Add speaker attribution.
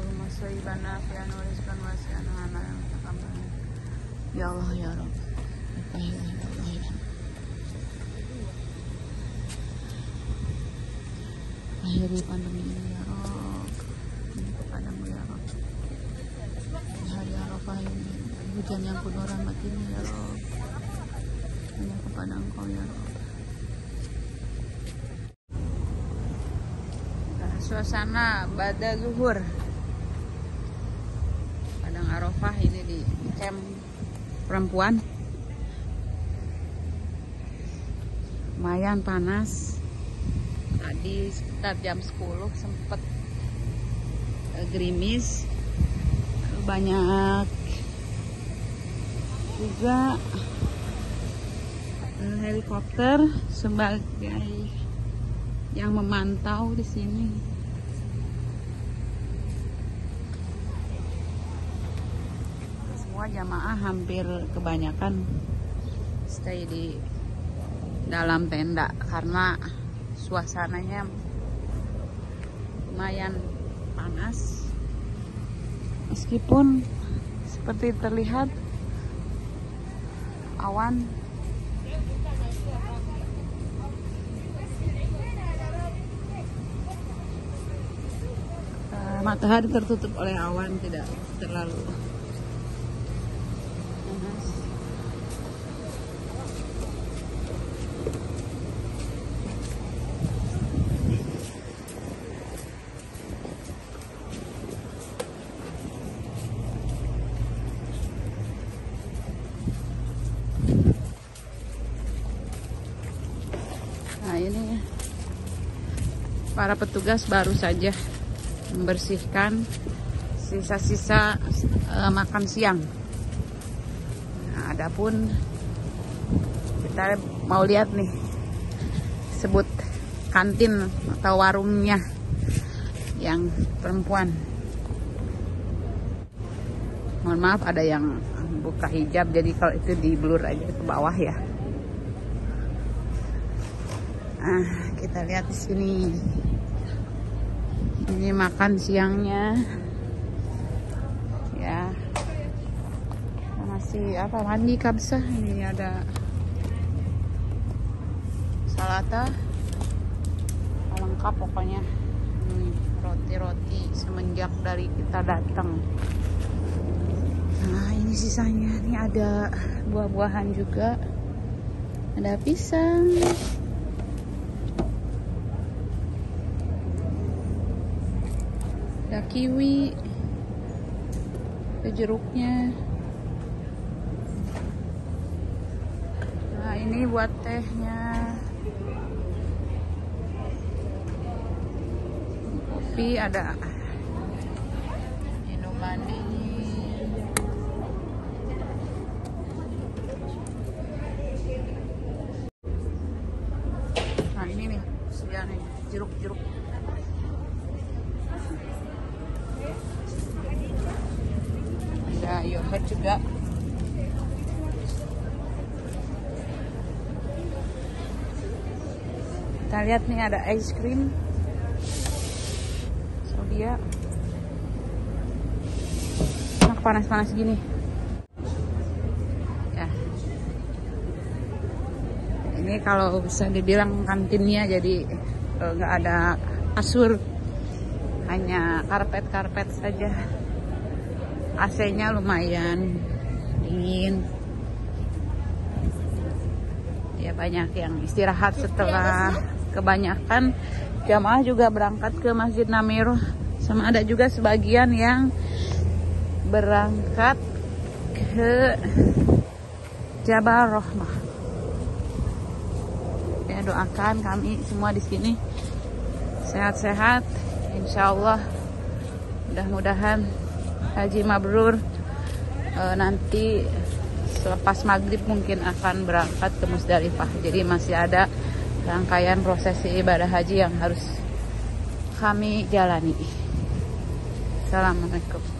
Speaker 1: Allahumma sayyiban nafi'an wa rizqan wasi'an wa amalan. Ya Allah ya Rabb. Ya ya ya. Akhiri pandemi ini ya Rabb. Kepadamu ya Rabb. Di hari Arafah ini, hujan yang penuh rahmat ini ya Rabb. Hanya kepada Engkau ya Rabb. Suasana pada zuhur Padang Arafah ini di camp perempuan. Lumayan panas. Tadi sekitar jam 10 sempet eh, gerimis. Banyak juga eh, helikopter sebagai yang memantau di sini. Semua jamaah hampir kebanyakan stay di dalam tenda karena suasananya lumayan panas. Meskipun seperti terlihat awan Eh, matahari tertutup oleh awan tidak terlalu. Nah ini para petugas baru saja membersihkan sisa-sisa eh, makan siang. Adapun kita mau lihat nih sebut kantin atau warungnya yang perempuan. Mohon maaf ada yang buka hijab jadi kalau itu di blur aja ke bawah ya. Ah, kita lihat di sini. Ini makan siangnya. Ya. Masih apa? Mandi kabsah. Ini ada salata. Lengkap pokoknya. Ini roti-roti semenjak dari kita datang. Nah, ini sisanya. Ini ada buah-buahan juga. Ada pisang. ada kiwi ada jeruknya nah ini buat tehnya. Kopi ada. Minuman dingin nah ini nih ya nih jeruk-jeruk. Ada yogurt juga kita lihat nih ada ice cream. Saudia enak panas-panas gini. Ya. Ini kalau bisa dibilang kantinnya jadi eh, nggak ada kasur. Hanya karpet-karpet saja. AC-nya lumayan dingin. Ya banyak yang istirahat setelah kebanyakan jamaah juga berangkat ke Masjid Namir. Sama ada juga sebagian yang berangkat ke Jabal Rahmah. Ya doakan kami semua di sini sehat-sehat. Insya Allah mudah-mudahan Haji Mabrur e, nanti selepas maghrib mungkin akan berangkat ke Musdalifah. Jadi masih ada rangkaian prosesi ibadah haji yang harus kami jalani. Assalamualaikum.